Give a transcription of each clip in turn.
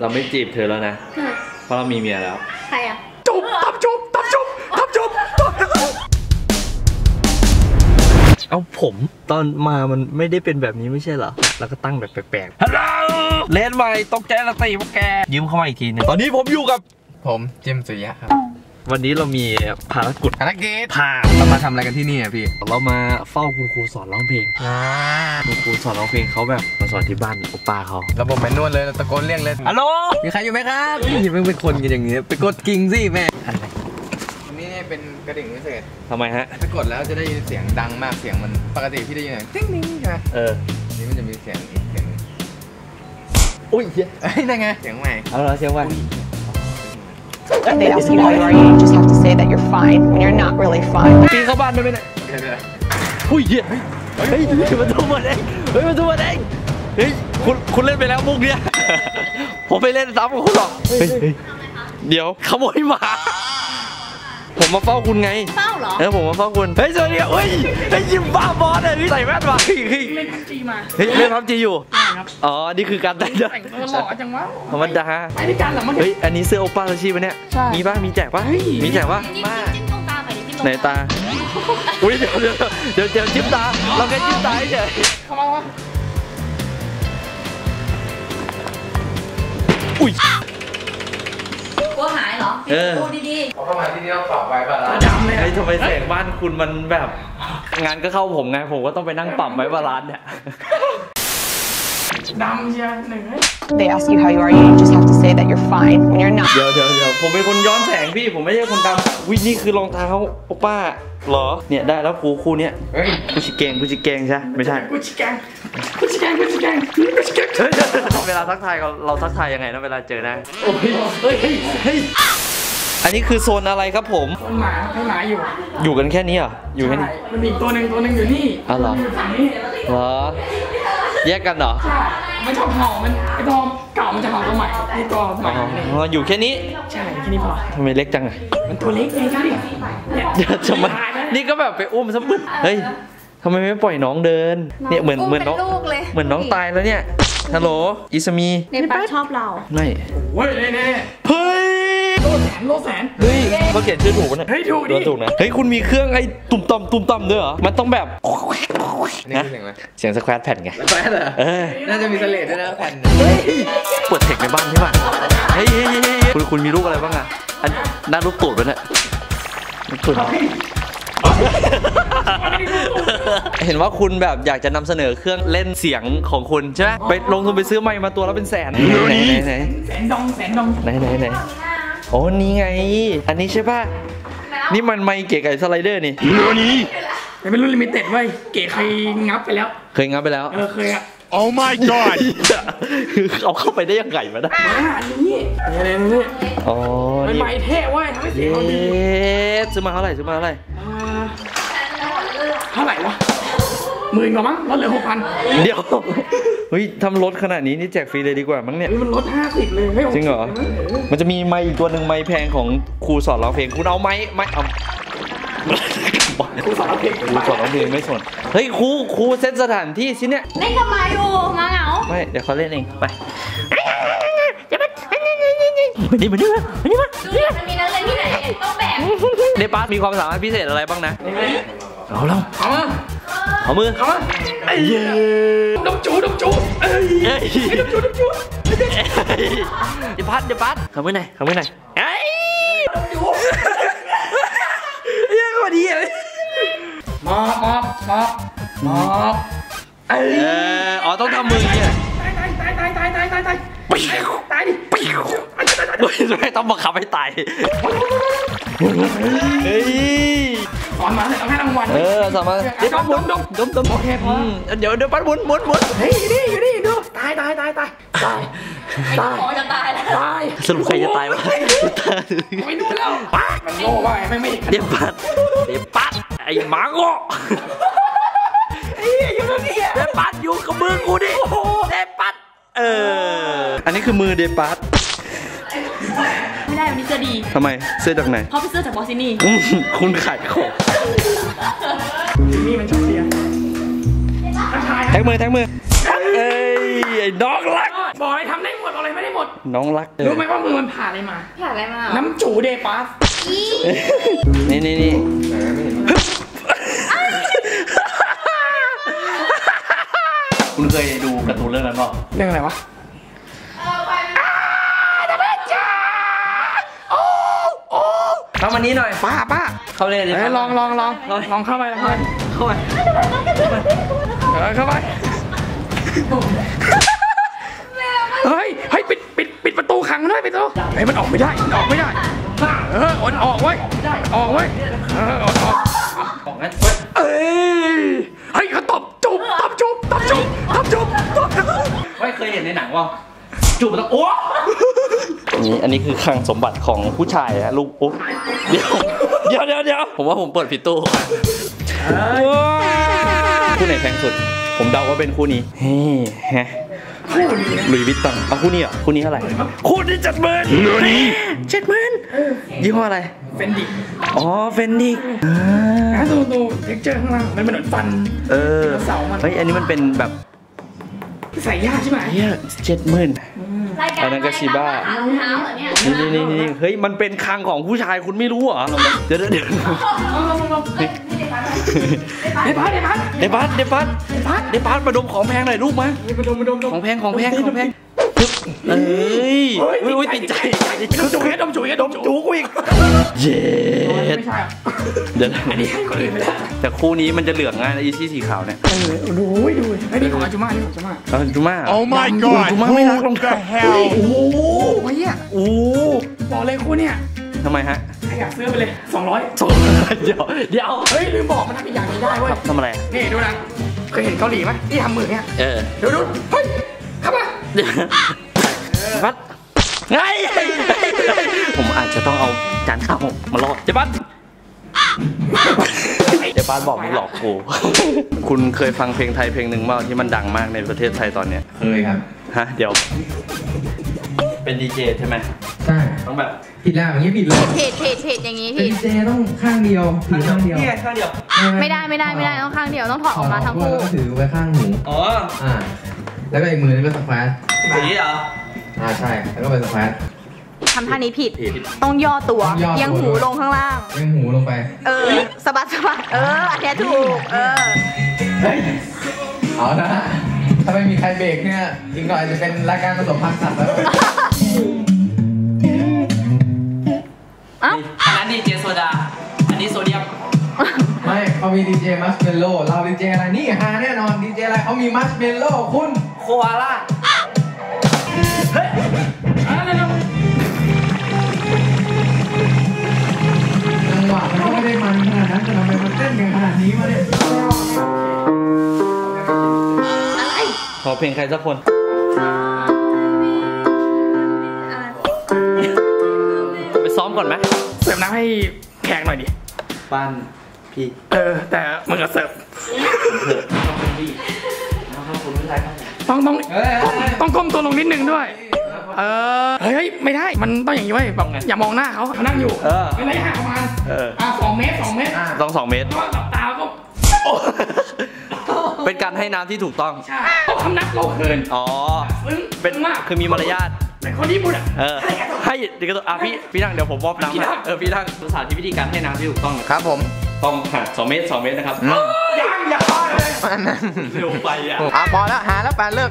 เราไม่จีบเธอแล้วนะ เพราะเรามีเมียแล้ว ใครอะจุบตับจุบตับจุบตับจุบเอาผมตอนมามันไม่ได้เป็นแบบนี้ไม่ใช่เหรอ แล้วก็ตั้งแบบแปลกๆฮัลโหลเลนใหม่ตกใจละตีพวกแก ยืมเข้ามาอีกทีหนึงตอนนี้ผมอยู่กับผมเจมส์สุริยะครับ วันนี้เรามีภารกิจภารกิจพาเรามาทำอะไรกันที่นี่อะพี่ เรามาเฝ้าคุณครูสอนร้องเพลงอ่าคุณครูสอนร้องเพลงเขาแบบมาสอนที่บ้านโอป้าเขาระบบแมนนวลเลยเราตะโกนเรียกเลยฮัลโหลมีใครอยู่ไหมครับนี่เป็นคนกันอย่างนี้ไปกดกิ่งสิแม่อะไรนี่เป็นกระดิ่งพิเศษทำไมฮะถ้ากดแล้วจะได้ยินเสียงดังมากเสียงมันปกติพี่ได้ยินแบบติ๊งติ๊งใช่ไหมเออนี่มันจะมีเสียงอีกเสียงหนึ่งอุ้ยเหี้ยเอ้ยนั่นไงเสียงใหม่เอาละเชียวว่ If They ask you how you are, you just have to say that you're fine when you're not really fine. ปีนเข้าบ้านได้ไหมเนี่ยเดี๋ยวเดี๋ยวอุ้ยเฮ้ยเฮ้ยมันตัวมันเองเฮ้ยมันตัวมันเองเฮ้ยคุณคุณเล่นไปแล้วมุกเนี้ยผมไปเล่นซ้ำกับคุณหรอกเฮ้ยเดี๋ยวขโมยหมา ผมมาเฝ้าคุณไง เฝ้าเหรอ เออผมมาเฝ้าคุณ เฮ้ยสวัสดีเฮ้ยไอ้ยยิ้มบ้าบอสเลยใส่แว่นมาเฮ้ยเฮ้ยเล่นจีมา เฮ้ยเล่นพับจีอยู่ครับอ๋อ นี่คือการแต่งแต่งตัวหล่อจังวะธรรมดาไปด้วยกันเหรอมันเฮ้ย อันนี้เสื้อโอป้าโรชิปะเนี่ยใช่มีป่ะ มีแจกป่ะ มีแจกป่ะจิ้มจิ้มตรงตาหน่อยดิจิ้มตรงไหนตา อุ้ยเดี๋ยวเดี๋ยวเดี๋ยวเดี๋ยวจิ้มตา เราแค่จิ้มตาเฉยเข้ามาวะอุ้ยกลัวหาย เหรอเออพูดดีพอเข้ามาที่นี่ต้องปรับไว้ป่ะล่ะดำเลยเฮ้ยทำไมแสงบ้านคุณมันแบบ งานก็เข้าผมไง ผมก็ต้องไปนั่งปรับ white balance เนี่ย ดำเชียวหนึ่งเฮ้ย They ask you how you are, you just have to say that you're fine when you're not. เดี๋ยวเดี๋ยวเดี๋ยวผมเป็นคนย้อนแสงพี่ ผมไม่ใช่คนดำวินี่คือรองเท้าโอป้าเหรอ เนี่ยได้แล้วครูคู่เนี้ยเฮ้ยกูชิเกงกูชิเกงใช่ไม่ใช่กูชิแกงกูชิแกงกูชิแกงกูชิแกงเฮ้ยเวลาทักทายเราเราทักทายยังไงนะเวลาเจอหนะ โอ้ยเฮ้ยเฮ้ยเฮ้ยอั นนี้คือโซนอะไรครับผมต้นหมาให้หมาอยู่ อยู่กันแค่นี้เหรออยู่แค่นี้ใช่มันมีอีกตัวหนึ่งตัวหนึ่งอยู่นี่อ๋อเหรอตัวนึ่งยู่ฝั่งนี้เหรอแยกกันเหรอใช่มันชอบเห่ามันไอตัวเก่ามันจะเห่าตัวใหม่ไอตัวใหอ๋ม่นี่ออยู่แค่นี้ใช่แค่นี้พอทำไมเล็กจังอะมันตัวเล็กไงครับเนี่ยเดี๋ยวทำไมนี่ก็แบบไปอุ้มซะปึ๊ดเฮ้ยทำไมไม่ปล่อยน้องเดิน เนี่ยเหมือนเหมือนน้องลูกเลยเหมือนน้องตายแล้วเนี่ยฮัลโหลอิสมีในป้าชอบเราไม่เฮ้ยเน่เน่เฮ้ยโลแส นโลแสน เฮ้ยเขาเขียนชื่อถูกปะเนี่ยเฮ้ยถูกดิเออถูกนะ เฮ้ย คุณมีเครื่องไอ้ตุ่มต่ำตุ่มต่ำด้วยเหรอ มันต้องแบบนี่คือเสียงอะไรเสียงสแควร์แผ่นไงแฟนเหรอเออน่าจะมีสเลดด้วยนะแผ่นเปิดเธคในบ้านใช่ป่ะเฮ้ยเฮ้ยเฮ้ยเฮ้ยคุณคุณมีลูกอะไรบ้างอะอันน่าลูกตูดปะเนี่ยลูกตูดเห็นว่าคุณแบบอยากจะนำเสนอเครื่องเล่นเสียงของคุณใช่ไหมไปลงทุนไปซื้อไมค์มาตัวแล้วเป็นแสนไหนไหนไหนแสนดองแสนดองไหนไหนไหน โอ้นี่ไง อันนี้ใช่ป่ะ นี่มันไมค์เก๋ไก่สไลเดอร์นี่แต่เป็นรุ่น limited เว้ยเก๋เคยงับไปแล้ว เคยงับไปแล้ว เออเคยอะ Oh my god! เอาเข้าไปได้ยังไงมาได้อ่าอันนี้นี่นี่นี่อ๋อมันนี่ใหม่เท่เว้ยทำให้เสียงเราดีเอ๊ะซื้อมาเท่าไหร่ซื้อมาเท่าไหร่อ่าเท่าไหร่วะ หมื่นกว่ามั้งลดเหลือหกพันเดี๋ยวเฮ้ยทำรถขนาดนี้นี่แจกฟรีเลยดีกว่ามั้งเนี่ยนี่มันลดห้าสิบเลยฮ้ยจริงเหรอ มันจะมีไมค์อีกตัวหนึ่งไมค์แพงของครูสอนร้องเพลงคุณเอาไมค์ไมค์เอาครูสอนเราเพลงครูสอนร้องเพลงไม่สนเฮ้ยครูครูเซตสถานที่สิเนี่ยเล่นกับมาอยู่มาเหงาไม่เดี๋ยวเขาเล่นเองไปมาดิมาดิมามาดิมาดูดิมันมีนักเรียนที่ไหนต้องแบกเดปาร์ตมีความสามารถพิเศษอะไรบ้างนะเอาแล้วเอา ขอมือขอมาไอ้เย้น้ำจูน้ำจูเอ้ยน้ำจูน้ำจูเดี๋ยวพัดเดี๋ยวพัดขอมือหน่อยขอมือหน่อยไอ้น้ำจูเยอะกว่าดีเลยมอบมอบมอบมอบเอออ๋อต้องทำมือเนี่ยตายตายตายตายตายตายปิ้วตายดิปิ้วไม่ต้องบังคับให้ตายเฮ้ย สอนมาเลยต้องให้รางวัลเออสามารถเดี๋ยวปั๊บหมุนดมดมดมโอเคพออืมเดี๋ยวเดี๋ยวปั๊บหมุนหมุนหมุนเฮ้ยอยู่นี่อยู่นี่ดูตายตายตายตายตายตายหมอจะตายแล้วตายสรุปใครจะตายวะไม่ดูแล้วมันโง่ว่าไม่ไม่เดี๋ยวปัดเดี๋ยวปัดไอ้หมาโง่ไอ้เหี้ยอยู่ตรงนี้เดี๋ยวปัดอยู่กับมือกูดิเดี๋ยวปัดเออ อันนี้คือมือเดปัดไม่ได้วันนี้เสื้อดี ทำไม เสื้อจากไหน เพราะเป็นเสื้อจากบอสซินี่อืมคุณขายของ นี่มันชอบเสียงทักทายแท็กมือแท็กมือ เอ้ยไอ้ดอกรัก บอกอะไรทำได้หมดบอกอะไรไม่ได้หมด น้องรักรู้ไหมว่ามือมันผ่านอะไรมา ผ่านอะไรมา น้ำจูเดปาสนี่นี่นี่คุณเคยดูการ์ตูนเรื่องนั้นเปล่าเรื่องอะไรวะ เข้ามานี้หน่อย ป้าป้าเข้าเลยดิเอ้ยลองลองลองลองเข้าไปลองเข้าไปเข้ามาเออเข้าไปเฮ้ยเฮ้ยปิดปิดปิดประตูขังด้วยปิดประตูเฮ้ยมันออกไม่ได้มันออกไม่ได้เอออดออกไว้ออกไว้เอออดออกของงั้นเอ้ยเฮ้ยเขาตบจุบตบจุบตบจุบตบจุบตบจุบไม่เคยเห็นในหนังว่าจูบต้องโอ้ นี่อันนี้คือคลังสมบัติของผู้ชายอะลูกโอ้เดี๋ยวเดี๋ยวเดี๋ยวเดี๋ยวผมว่าผมเปิดผิดตู้คู่ไหนแพงสุด ผมเดาว่าเป็นคู่นี้เฮ้ฮะคู่นี้นะ Louis Vuitton เอาคู่นี้เหรอคู่นี้เท่าไหร่คู่นี้เจ็ดหมื่นเจ็ดหมื่นยี่ห้ออะไร Fendi อ๋อ Fendi ก็นะดูดู texture ข้างล่างมันเป็นเหมือนฟัน เออเสามันเฮ้ยอันนี้มันเป็นแบบใส่ยากใช่ไหมเฮียเจ็ดหมื่นรายการ อันนั้นก็ชิบ้ารายการรองเท้าเหรอเนี่ยนี่นี่นี่นี่เฮ้ย มันเป็นคลังของผู้ชายคุณไม่รู้เหรอ เดี๋ยวเดี๋ยวเดี๋ยวเฮ้ยพัดเฮ้ยพัดเดบัสเดบัสเดบัสมาดมของแพงหน่อยลูกมาเฮ้ยมาดมมาดมดมของแพงของแพงของแพง ปึ๊บเอ้ยอุ้ยอุ้ยติดใจดมจุ๋ยดมจุ๋ยดมจุ๋ยกูอีกเย็ไม่ดใช่อะเดี๋ยวอันนี้ให้คนอื่นไปแล้วแต่คู่นี้มันจะเหลืองง่ายนะอีซี่สีขาวเนี่ยเออดูดูไอ้นี่ของอาจุมานี่ของอาจุมาเอาจูม่า Oh my god! จูม่าไม่รักรองเท้า What the hell? โอ้โหเฮียโอ้บอกเลยคู่เนี่ยทำไมฮะใครอยากซื้อไปเลย200สองเดี๋ยวเดี๋ยวเฮ้ยลืมบอกมันทำอีกอย่างหนึงได้เว้ยทำอะไรนี่ดูนะเคยเห็นเกาหลีไหมที่ทำมือเนี่ยเออดูดูเฮ้ย บัสไงผมอาจจะต้องเอาจานข้าวมาล่อเจ๊บัสเจ๊บัสบอกมึงหลอกกู คุณเคยฟังเพลงไทยเพลงหนึ่งว่าที่มันดังมากในประเทศไทยตอนเนี้ย เคยครับ ฮะ เดี๋ยว เป็นดีเจใช่ไหมใช่ ต้องแบบผิดแล้วอย่างนี้ผิดเลยเพจเพจเพจอย่างนี้เป็นพี่ดีเจต้องข้างเดียวถือข้างเดียวนี่ไงข้างเดียว ไม่ได้ไม่ได้ไม่ได้ต้องข้างเดียวต้องถอดออกมาทั้งคู่ถือไว้ข้างหู อ๋อ อ่า แล้วก็อีกมือนึงก็ scratchสีเหรอ อ่าใช่ แล้วก็เป็นสแควร์ทำท่านี้ผิดต้องย่อตัวต้องย่อตัว เอียังหูลงข้างล่าง เลี้ยงหูลงไป เออสะบัดสะบัดเอออันเนี้ยถูก เออ เฮ้ย เอานะ ถ้าไม่มีใครเบรกเนี่ย อีกหน่อยจะเป็นรายการผสมพันธุ์สัตว์แล้ว เอ้า อันนั้นดีเจโซดา อันนี้โซเดียม ไม่เขามีดีเจมัสเมลโล่เราดีเจอะไร นี่ฮาแน่นอนดีเจอะไรเขามีมัสเมลโล่คุณ โคอาล่าจังหวะมันก็ไม่ได้มันขนาดนั้นแต่ทำไมมันเต้นกันขนาดนี้วะเนี่ยขอเพลงใครสักคนไปซ้อมก่อนไหมเสิร์ฟน้ำให้แขกหน่อยดิบ้านพี่ เออ แต่มึงก็เสิร์ฟ ครับคุณผู้ชายครับต้องต้องเฮ้ยเฮ้ยเฮ้ยต้องก้มตัวลงนิดนึงด้วย เออ เฮ้ย ไม่ได้ มันต้องอย่างนี้ไว้ยแบบอย่ามองหน้าเขาเขานั่งอยู่เออเป็นระยะห่างประมาณเอออ่าสองเมตรสองเมตรอะต้องสองเมตรแล้วก็หลับตาก็เป็นการให้น้ำที่ถูกต้อง ใช่ต้องคำนับเราเคินอ๋อซึ่งเป็นมาก คือมีมารยาทแต่คนญี่ปุ่นอะเออให้เดี๋ยวก็ต้องอะพี่ พี่นั่งเดี๋ยวผมมอบน้ำพี่ให้นั่งเออ พี่นั่งสาธิตวิธีการให้น้ำที่ถูกต้องครับผม ต้องห่างสองเมตรสองเมตรนะครับยังยังเลยอันนั้นเร็วไปอะอะพอแล้วหาแล้วแปดเลิก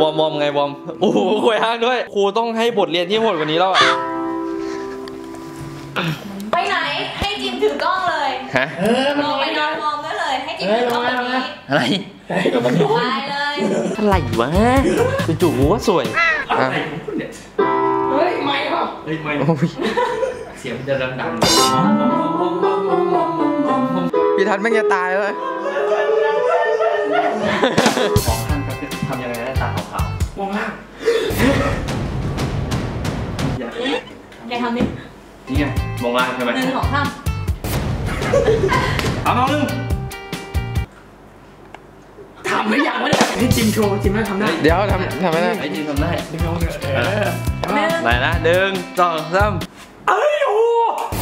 วอร์มวอร์มไงวอร์มโอ้โหควยห้างด้วยครูต้องให้บทเรียนที่โหดกว่านี้แล้วอะไปไหนให้จิมถือกล้องเลยฮะเออมันลงไปนอนมองได้เลยให้จิมถือกล้องแบบนี้อะไรเฮ้ยเราต้องดูไปเลยอะไรวะจู่ๆก็สวยอะไรของคุณเนี่ยเฮ้ยไม่เปล่าเฮ้ยไม่โอ้ยเสียงมันจะดังพี่ทัศน์แม่งจะตายเลยๆขอขั้นครับทำยังไงให้ตาขาวมองล่างๆอย่าแกทำดินี่ไงมองล่างใช่ไหมหนึ่งสองสามเอาเอาหนึ่งทำหรือยังวะเนี่ยให้จิมโชว์จิมได้ทำได้ เดี๋ยวทำทำไม่ได้ไอ้จริงทำได้เออหนึ่งไหนนะหนึ่งสองสามเอ้ยโอ้โห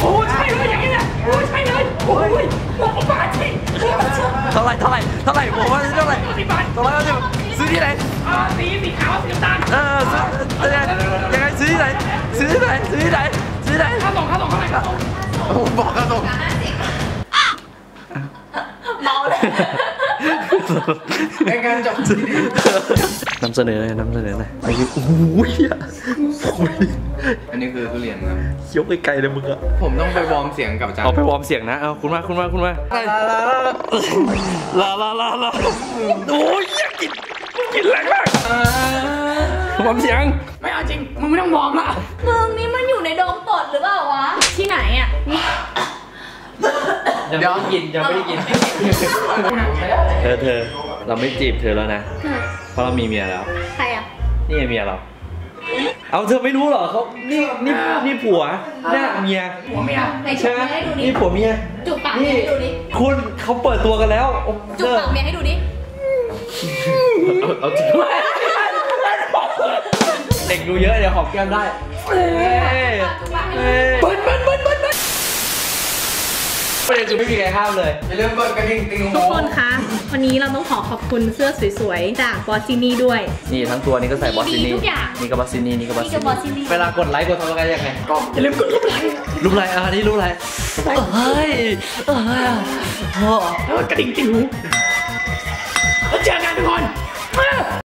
โอ้ใช่เลยอย่างนี้เนี่ยโอ้ใช่เลยโอ้ยโอ้โหบาทที่เท่าไหร่เท่าไหร่เท่าไหร่ผมว่าเท่าไหร่สิบบาทสองร้อยเก้าสิบซื้อที่ไหนอ่าสีสีขาวสีน้ำตาลเออซื้อยังไงยังไงซื้อที่ไหนซื้อที่ไหนซื้อที่ไหนซื้อที่ไหนข้าวส่งข้าวส่งข้าไหนข้าวส่งผมบอกข้าตรงเมาเลย เป็นการจบที่ดีนำเสนอเลยนำเสนอเลยไอ้คือโอ้โหเหี้ยโอ้ยอันนี้คือทุเรียนครับยกไกลๆเลยมึงอะผมต้องไปวอร์มเสียงกับอาจารย์เอาไปวอร์มเสียงนะเอาคุณมาคุณมาคุณมาลาลาลาลาโอ้ยอยากกินกินแรงมากวอร์มเสียงไม่เอาจริงมึงไม่ต้องมองละมึงนี่มันอยู่ในโดมตดหรือเปล่าวะที่ไหนอะนี่ ยังไม่ได้กินยังไม่ได้กิน เธอเธอเราไม่จีบเธอแล้วนะ เพราะเรามีเมียแล้ว ใครอะ นี่ไงเมียเรา เอาเธอไม่รู้เหรอเขานี่นี่นี่ผัวหน้าเมียหัวเมียไหนจุใช่บไหมเมียให้ดูดินี่ผัวเมีย จุบปากเมียให้ดูดิคุณเขาเปิดตัวกันแล้วโอ้จุบปากเมียให้ดูดิเอาเอาจริงเด็กดูเยอะเดี๋ยวหอมแก้มได้เฮ้ยเฮ้ยเบิ้ลเบิ้ลเบิ้ลเบิ้ลเบิ้ล ประเด็นคือไม่มีใครห้ามเลยอย่าลืมกดกระดิ่งติงทุกคนคะ วันนี้เราต้องขอขอบคุณเสื้อสวยๆ จาก Bossini ด้วย นี่ทั้งตัวนี่ก็ใส่ Bossini นี่ทุกอย่างนี่ก็ Bossini นี่ก็บอสนี่ซิก็ Bossini เวลากดไลค์กดทำอะไรยังไงก็อย่าลืมกดรูปไลค์รูปอะไรอะนี่รูปอะไรเฮ้ยเฮ้ยโอ้แล้วก็กระดิ่งติ่งหูแล้วเจอกันทุกคน